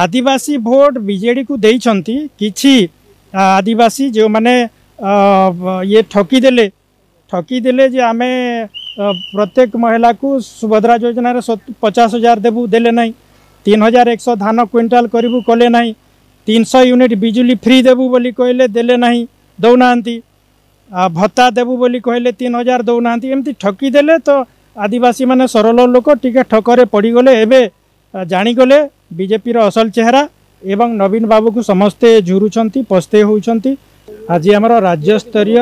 आदिवासी vote BJD को देखते कि आदिवासी जो मैंने ये ठकी देले आम प्रत्येक महिला को सुभद्रा योजन पचास हजार देबू देले ना तीन हजार एक सौ धान क्विंटाल करू कले ना तीन सौ यूनिट बिजुली फ्री देबू बोली कहले देना दौना भत्ता देवु बोली कहले तीन हजार दौना एमती ठकीदे तो आदिवासी मैंने सरल लोक टी ठक पड़गले एवं जाणीगले ବିଜେପିର ଅସଲ ଚେହେରା ଏବଂ ନବୀନ ବାବୁକୁ ସମସ୍ତେ ଝୁରୁଛନ୍ତି ପସ୍ତେଇ ହେଉଛନ୍ତି ଆଜି ଆମର ରାଜ୍ୟସ୍ତରୀୟ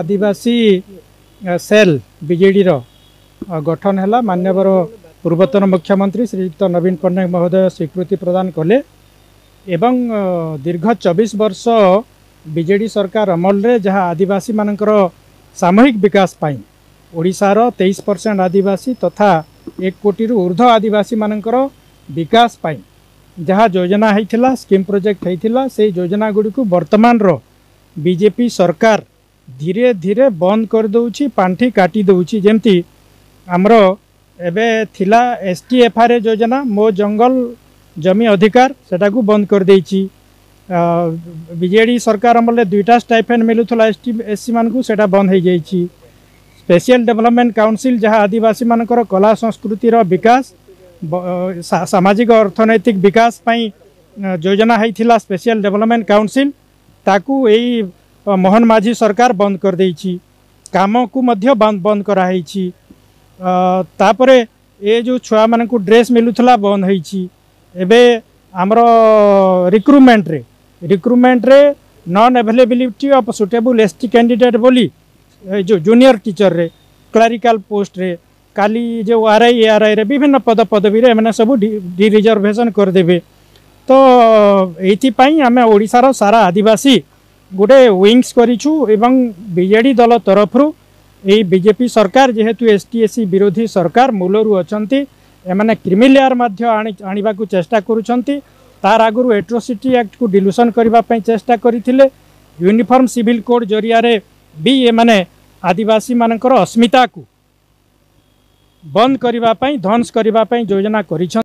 ଆଦିବାସୀ ସେଲ୍ ବିଜେଡ଼ିର ଗଠନ ହେଲା ମାନ୍ୟବର ପୂର୍ବତନ ମୁଖ୍ୟମନ୍ତ୍ରୀ ଶ୍ରୀଯୁକ୍ତ ନବୀନ ପଟ୍ଟନାୟକ ମହୋଦୟ ସ୍ୱୀକୃତି ପ୍ରଦାନ କଲେ ଏବଂ ଦୀର୍ଘ ଚବିଶ ବର୍ଷ ବିଜେଡ଼ି ସରକାର ଅମଳରେ ଯାହା ଆଦିବାସୀମାନଙ୍କର ସାମୂହିକ ବିକାଶ ପାଇଁ ଓଡ଼ିଶାର ତେଇଶ ପରସେଣ୍ଟ ଆଦିବାସୀ ତଥା ଏକ କୋଟିରୁ ଉର୍ଦ୍ଧ୍ୱ ଆଦିବାସୀମାନଙ୍କର ବିକାଶ ପାଇଁ ଯାହା ଯୋଜନା ହୋଇଥିଲା ସ୍କିମ୍ ପ୍ରୋଜେକ୍ଟ ହୋଇଥିଲା ସେଇ ଯୋଜନା ଗୁଡ଼ିକୁ ବର୍ତ୍ତମାନର ବିଜେପି ସରକାର ଧୀରେ ଧୀରେ ବନ୍ଦ କରିଦେଉଛି ପାଣ୍ଠି କାଟି ଦେଉଛି ଯେମିତି ଆମର ଏବେ ଥିଲା ଏସ୍ ଟି ଏଫ୍ଆର୍ଏ ଯୋଜନା ମୋ ଜଙ୍ଗଲ ଜମି ଅଧିକାର ସେଟାକୁ ବନ୍ଦ କରିଦେଇଛି ବିଜେଡ଼ି ସରକାର ଅମଳରେ ଦୁଇଟା ଷ୍ଟାଇଫେନ୍ ମିଳୁଥିଲା ଏସ୍ ଟି ଏସ୍ ସିମାନଙ୍କୁ ସେଇଟା ବନ୍ଦ ହୋଇଯାଇଛି ସ୍ପେଶିଆଲ ଡେଭଲପମେଣ୍ଟ କାଉନସିଲ୍ ଯାହା ଆଦିବାସୀମାନଙ୍କର କଳା ସଂସ୍କୃତିର ବିକାଶ सामाजिक अर्थनैतिक विकास योजना होता है स्पेशल डेवलपमेंट काउनसिल मोहन माझी सरकार बंद कर करदे कम को बंद कराई तापर ये जो छुआ मान ड्रेस मिलूला बंद Homer recruitment recruitment non availability of suitable S T candidate बोली जो जूनियर टीचर रे क्लरिकल पोस्ट रे কালি যে আর আই আর আই বিভিন্ন পদ পদবী এমানে সব ডিরিজর্ভেসন করেদেবে তো এইপাই আমি ওড়শার সারা আদিবাসী গোটে উইংস করছু এবং বিজেডি দল তরফর এই বিজেপি সরকার যেহেতু এস টি এসি বিরোধী সরকার মূলরু অনেক এমানে ক্রিমিলেয়ার মধ্য আনবাক চেষ্টা করছেন তার আগর এট্রোসিটি আক্টু ডিলুসন করা চেষ্টা করে यूनिफॉर्म सिविल कोड जरिया भी एम आदिवासी मान अस्मिता को ବନ୍ଦ କରିବା ପାଇଁ ଧ୍ୱଂସ କରିବା ପାଇଁ ଯୋଜନା କରିଛନ୍ତି